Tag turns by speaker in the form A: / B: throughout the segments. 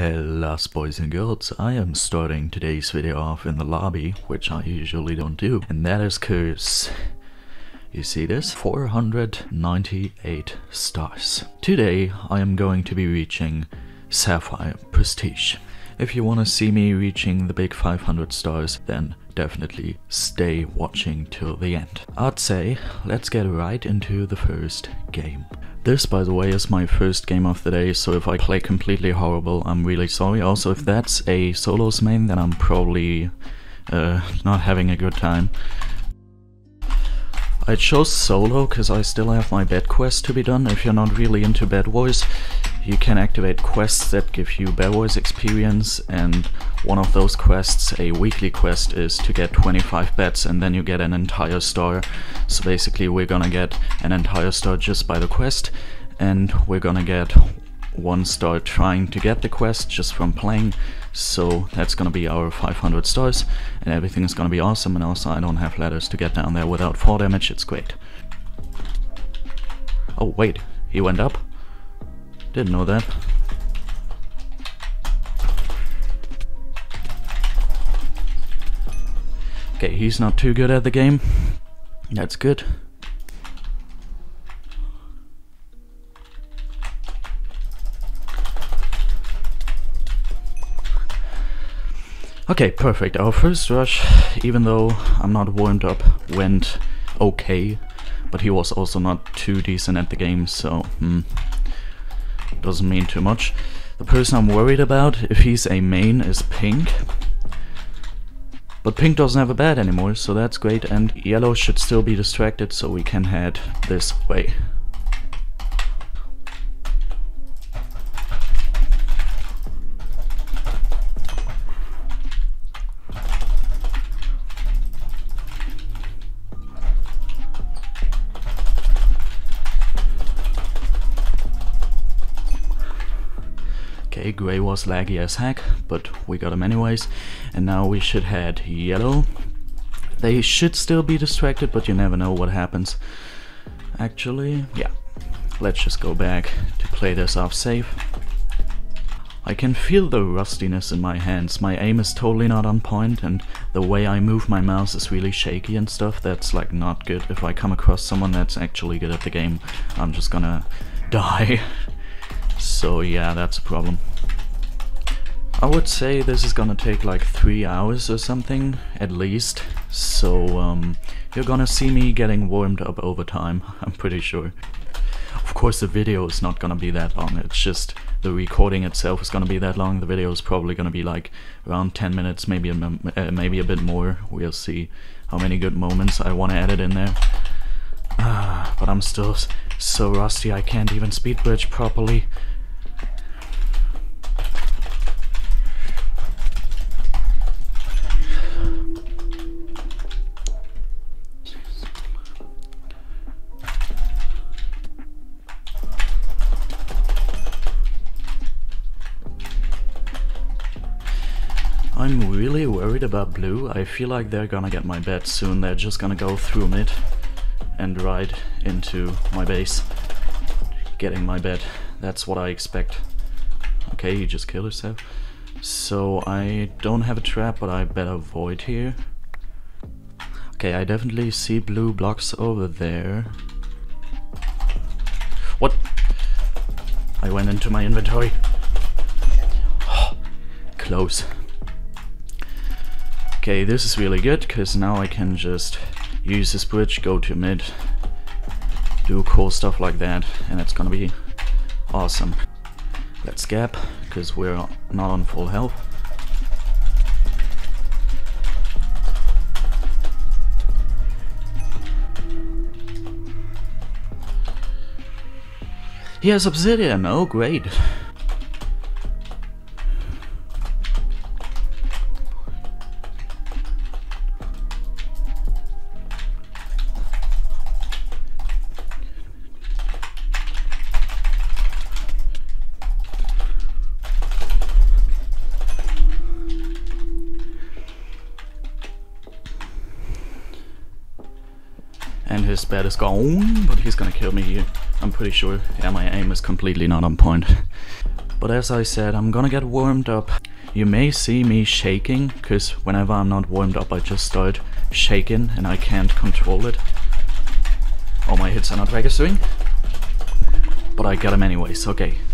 A: Hellas boys and girls, I am starting today's video off in the lobby, which I usually don't do, and that is cause you see this? 498 stars. Today I am going to be reaching Sapphire Prestige. If you want to see me reaching the big 500 stars, then definitely stay watching till the end. I'd say let's get right into the first game. This, by the way, is my first game of the day, so if I play completely horrible, I'm really sorry. Also, if that's a solos main, then I'm probably uh, not having a good time. I chose solo because I still have my bed quest to be done. If you're not really into bed wars, you can activate quests that give you bed wars experience and one of those quests, a weekly quest, is to get 25 beds and then you get an entire star. So basically we're gonna get an entire star just by the quest and we're gonna get one star trying to get the quest just from playing so that's gonna be our 500 stars and everything is gonna be awesome and also I don't have ladders to get down there without 4 damage, it's great. Oh wait, he went up? Didn't know that. Okay, he's not too good at the game. That's good. Okay, perfect. Our first rush, even though I'm not warmed up, went okay. But he was also not too decent at the game, so hmm, doesn't mean too much. The person I'm worried about, if he's a main, is Pink. But Pink doesn't have a bed anymore, so that's great, and Yellow should still be distracted, so we can head this way. Was laggy as heck, but we got him anyways. And now we should head yellow. They should still be distracted, but you never know what happens. Actually, yeah. Let's just go back to play this off safe. I can feel the rustiness in my hands. My aim is totally not on point and the way I move my mouse is really shaky and stuff. That's like not good. If I come across someone that's actually good at the game, I'm just gonna die. So yeah, that's a problem. I would say this is gonna take like three hours or something, at least. So um, you're gonna see me getting warmed up over time, I'm pretty sure. Of course the video is not gonna be that long, it's just the recording itself is gonna be that long. The video is probably gonna be like around 10 minutes, maybe a, uh, maybe a bit more. We'll see how many good moments I want to edit in there. Ah, but I'm still so rusty I can't even speed bridge properly. Worried about blue. I feel like they're gonna get my bed soon. They're just gonna go through mid and right into my base. Getting my bed. That's what I expect. Okay, he just killed himself. So I don't have a trap, but I better avoid here. Okay, I definitely see blue blocks over there. What? I went into my inventory. Close. Okay, this is really good, because now I can just use this bridge, go to mid, do cool stuff like that, and it's gonna be awesome. Let's gap, because we're not on full health. He has obsidian, oh great. And his bed is gone, but he's gonna kill me here. I'm pretty sure. Yeah, my aim is completely not on point. But as I said, I'm gonna get warmed up. You may see me shaking, because whenever I'm not warmed up I just start shaking and I can't control it. All my hits are not registering. But I got them anyways, okay.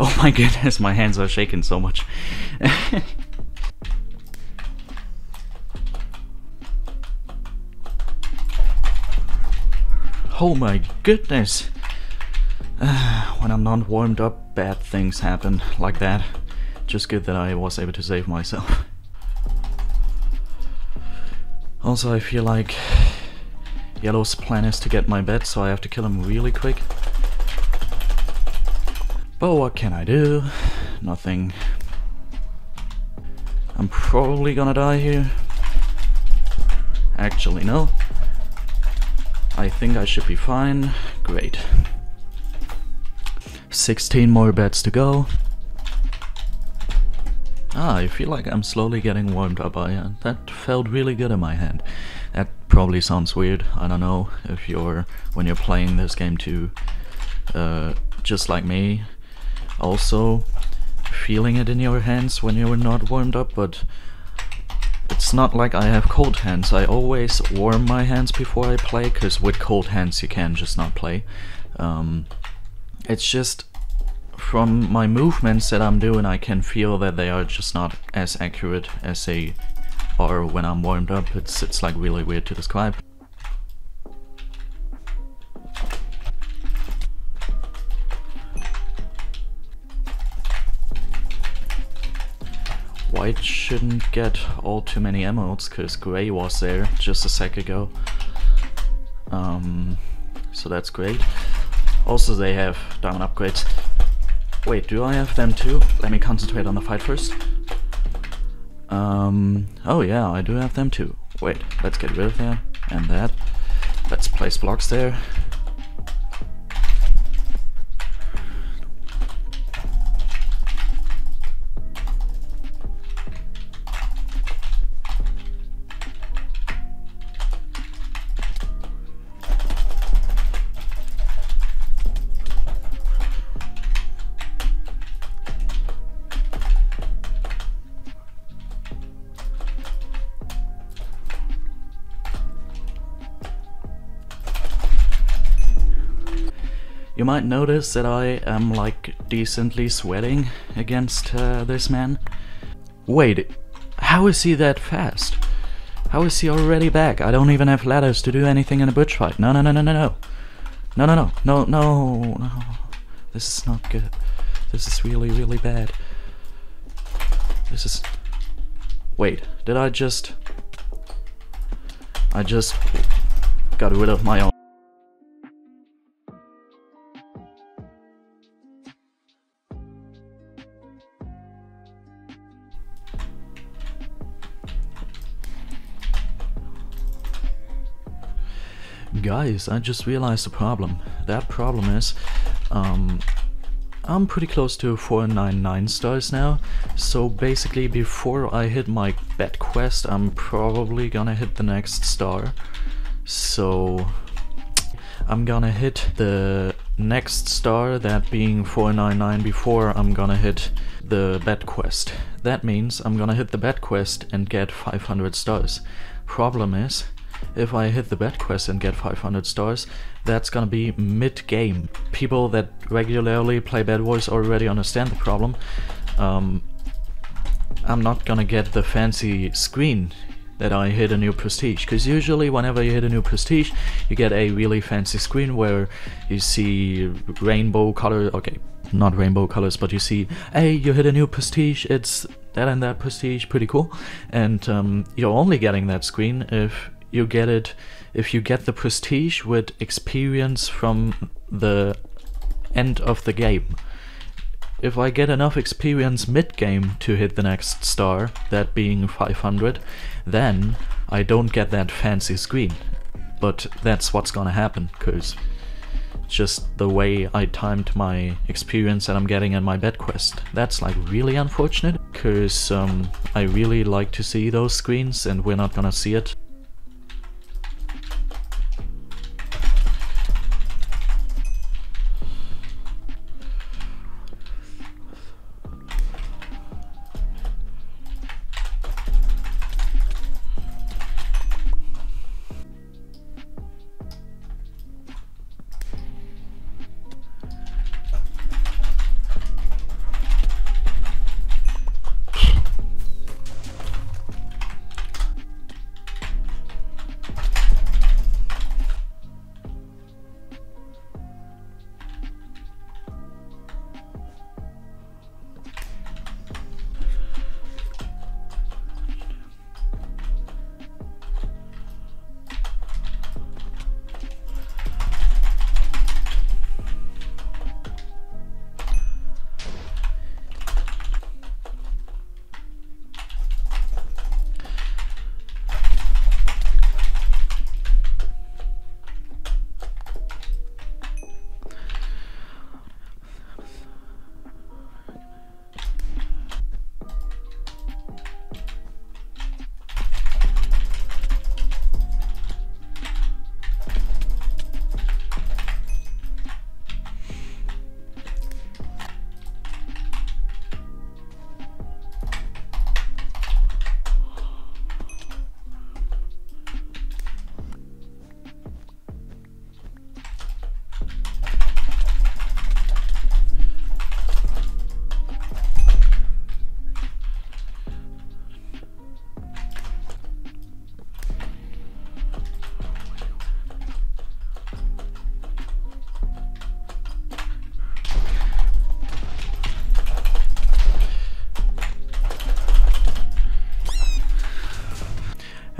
A: Oh my goodness, my hands are shaking so much. oh my goodness. Ah, when I'm not warmed up, bad things happen like that. Just good that I was able to save myself. Also, I feel like Yellow's plan is to get my bed, so I have to kill him really quick. But what can I do? Nothing. I'm probably gonna die here. Actually, no. I think I should be fine. Great. 16 more bets to go. Ah, I feel like I'm slowly getting warmed up. I, uh, that felt really good in my hand. That probably sounds weird. I don't know if you're, when you're playing this game too, uh, just like me, also feeling it in your hands when you're not warmed up, but it's not like I have cold hands. I always warm my hands before I play, because with cold hands you can just not play. Um, it's just from my movements that I'm doing, I can feel that they are just not as accurate as they are when I'm warmed up. It's, it's like really weird to describe. White shouldn't get all too many emeralds, because Grey was there just a sec ago. Um, so that's great. Also they have diamond upgrades. Wait, do I have them too? Let me concentrate on the fight first. Um, oh yeah, I do have them too. Wait, let's get rid of that and that. Let's place blocks there. You might notice that I am like decently sweating against uh, this man. Wait, how is he that fast? How is he already back? I don't even have ladders to do anything in a butch fight. No, no, no, no, no, no. No, no, no, no, no, no. This is not good. This is really, really bad. This is... Wait, did I just... I just got rid of my own Guys, I just realized the problem. That problem is, um, I'm pretty close to 499 stars now, so basically before I hit my bed quest, I'm probably gonna hit the next star. So, I'm gonna hit the next star, that being 499 before I'm gonna hit the bed quest. That means I'm gonna hit the bed quest and get 500 stars. Problem is, if I hit the bed quest and get 500 stars, that's gonna be mid-game. People that regularly play Bed Wars already understand the problem. Um, I'm not gonna get the fancy screen that I hit a new prestige because usually whenever you hit a new prestige you get a really fancy screen where you see rainbow color okay not rainbow colors but you see hey you hit a new prestige it's that and that prestige pretty cool and um, you're only getting that screen if you get it if you get the prestige with experience from the end of the game. If I get enough experience mid-game to hit the next star, that being 500, then I don't get that fancy screen. But that's what's gonna happen, cause just the way I timed my experience that I'm getting in my bed quest. That's like really unfortunate, cause um, I really like to see those screens and we're not gonna see it.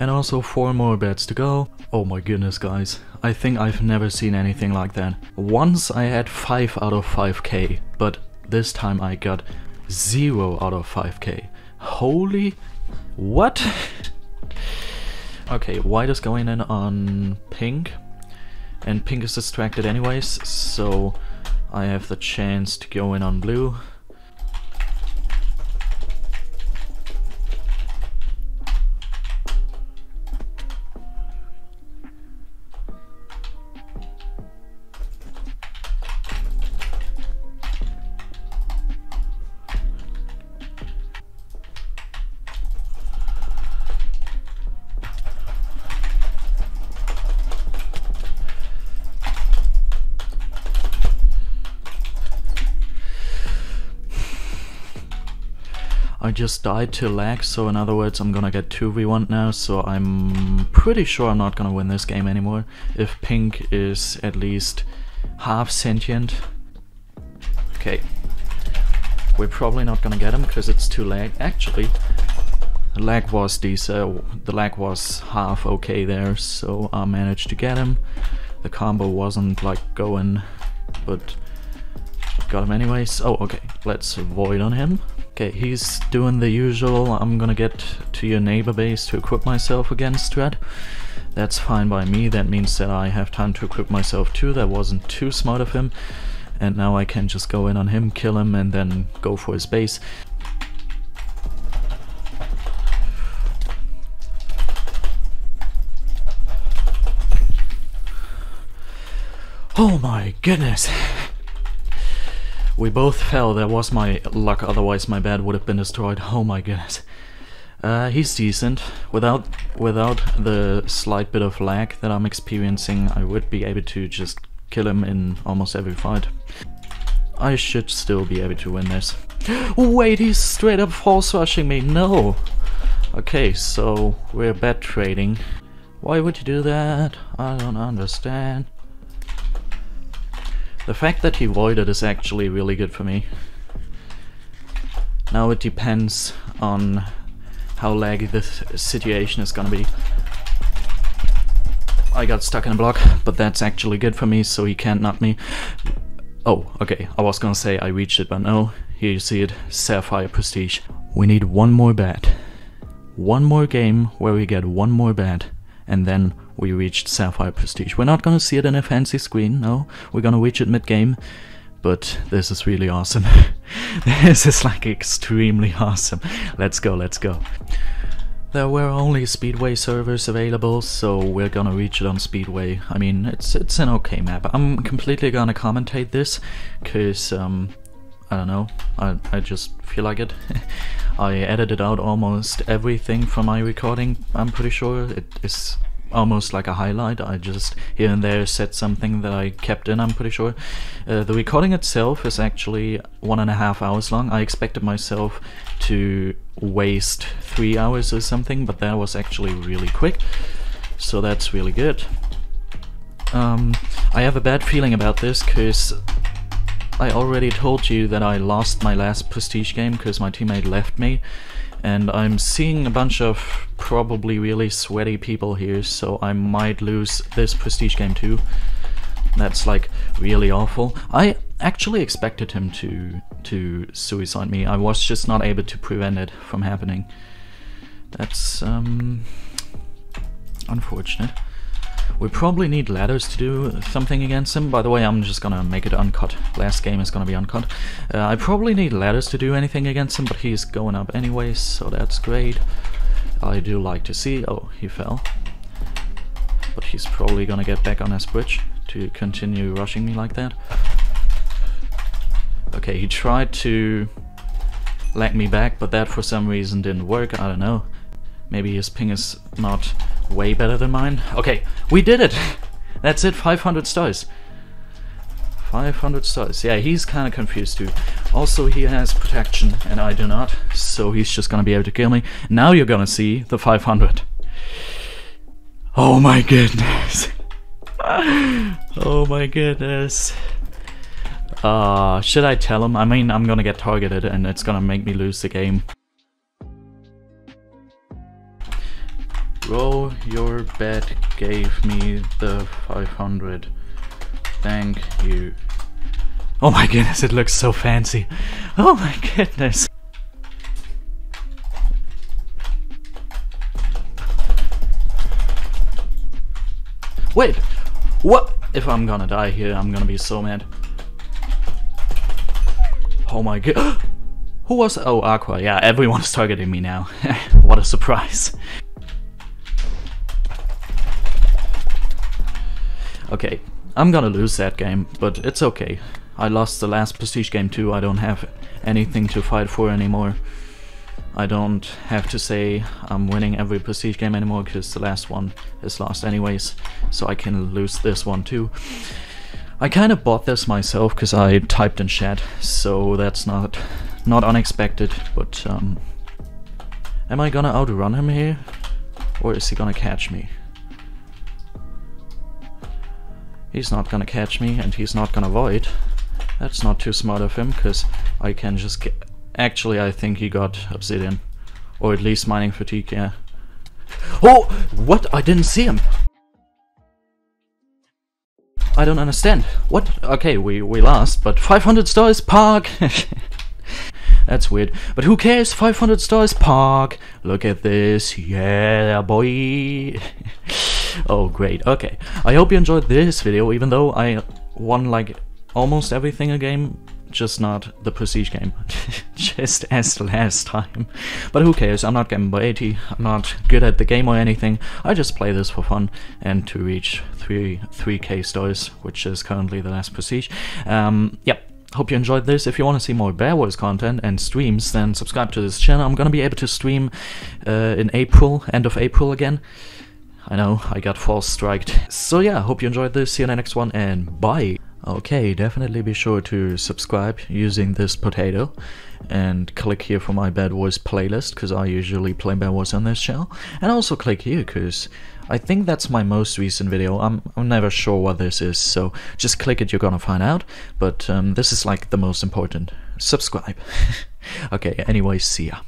A: And also 4 more beds to go. Oh my goodness guys, I think I've never seen anything like that. Once I had 5 out of 5k, but this time I got 0 out of 5k. Holy... what? okay, white is going in on pink. And pink is distracted anyways, so I have the chance to go in on blue. I just died to lag, so in other words I'm gonna get 2v1 now, so I'm pretty sure I'm not gonna win this game anymore. If pink is at least half sentient. Okay. We're probably not gonna get him because it's too lag. Actually, the lag was decent, the lag was half okay there, so I managed to get him. The combo wasn't like going, but got him anyways. Oh, okay, let's void on him. Okay, he's doing the usual, I'm gonna get to your neighbor base to equip myself against strat. That's fine by me, that means that I have time to equip myself too, that wasn't too smart of him. And now I can just go in on him, kill him, and then go for his base. Oh my goodness! We both fell, that was my luck, otherwise my bed would have been destroyed. Oh my goodness. Uh, he's decent. Without without the slight bit of lag that I'm experiencing, I would be able to just kill him in almost every fight. I should still be able to win this. Wait, he's straight up force rushing me, no! Okay, so we're bed trading. Why would you do that? I don't understand. The fact that he voided is actually really good for me. Now it depends on how laggy this situation is gonna be. I got stuck in a block, but that's actually good for me, so he can't knock me. Oh, okay, I was gonna say I reached it, but no. Here you see it, Sapphire Prestige. We need one more bat. One more game where we get one more bat, and then we reached Sapphire Prestige. We're not gonna see it in a fancy screen, no. We're gonna reach it mid-game, but this is really awesome. this is like extremely awesome. Let's go, let's go. There were only Speedway servers available, so we're gonna reach it on Speedway. I mean, it's it's an okay map. I'm completely gonna commentate this, cause, um, I don't know, I, I just feel like it. I edited out almost everything from my recording, I'm pretty sure. It is almost like a highlight. I just here and there said something that I kept in, I'm pretty sure. Uh, the recording itself is actually one and a half hours long. I expected myself to waste three hours or something, but that was actually really quick. So that's really good. Um, I have a bad feeling about this because I already told you that I lost my last prestige game because my teammate left me and I'm seeing a bunch of probably really sweaty people here, so I might lose this prestige game too. That's like really awful. I actually expected him to to suicide me. I was just not able to prevent it from happening. That's um unfortunate. We probably need ladders to do something against him. By the way, I'm just gonna make it uncut. Last game is gonna be uncut. Uh, I probably need ladders to do anything against him, but he's going up anyways, so that's great. I do like to see... Oh, he fell. But he's probably gonna get back on his bridge to continue rushing me like that. Okay, he tried to lag me back, but that for some reason didn't work. I don't know. Maybe his ping is not way better than mine. Okay, we did it! That's it, 500 stars. 500 stars. Yeah, he's kind of confused too. Also, he has protection, and I do not, so he's just gonna be able to kill me. Now you're gonna see the 500. Oh my goodness. oh my goodness. Uh, should I tell him? I mean, I'm gonna get targeted and it's gonna make me lose the game. Roll your bet gave me the 500. Thank you. Oh my goodness, it looks so fancy. Oh my goodness. Wait, what? If I'm gonna die here, I'm gonna be so mad. Oh my god. Who was- oh, Aqua. Yeah, everyone's targeting me now. what a surprise. Okay, I'm gonna lose that game, but it's okay. I lost the last Prestige game too, I don't have anything to fight for anymore. I don't have to say I'm winning every Prestige game anymore, because the last one is lost anyways, so I can lose this one too. I kind of bought this myself because I typed in chat, so that's not not unexpected, but um, am I gonna outrun him here? Or is he gonna catch me? He's not gonna catch me and he's not gonna void. That's not too smart of him, because I can just get... Actually, I think he got Obsidian. Or at least Mining Fatigue, yeah. Oh! What? I didn't see him! I don't understand. What? Okay, we, we lost, but 500 stars, Park! That's weird. But who cares? 500 stars, Park! Look at this. Yeah, boy! oh, great. Okay. I hope you enjoyed this video, even though I won, like, almost everything a game just not the Prestige game, just as last time. But who cares, I'm not getting by 80, I'm not good at the game or anything, I just play this for fun and to reach 3, 3k stars, which is currently the last Prestige. Um, yep. Hope you enjoyed this. If you want to see more Bed Wars content and streams, then subscribe to this channel. I'm gonna be able to stream uh, in April, end of April again. I know, I got false striked. So yeah, hope you enjoyed this. See you in the next one, and bye! Okay, definitely be sure to subscribe using this potato and click here for my Bed Wars playlist because I usually play Bed Wars on this channel and also click here because I think that's my most recent video. I'm, I'm never sure what this is so just click it you're gonna find out but um, this is like the most important. Subscribe. okay, anyway, see ya.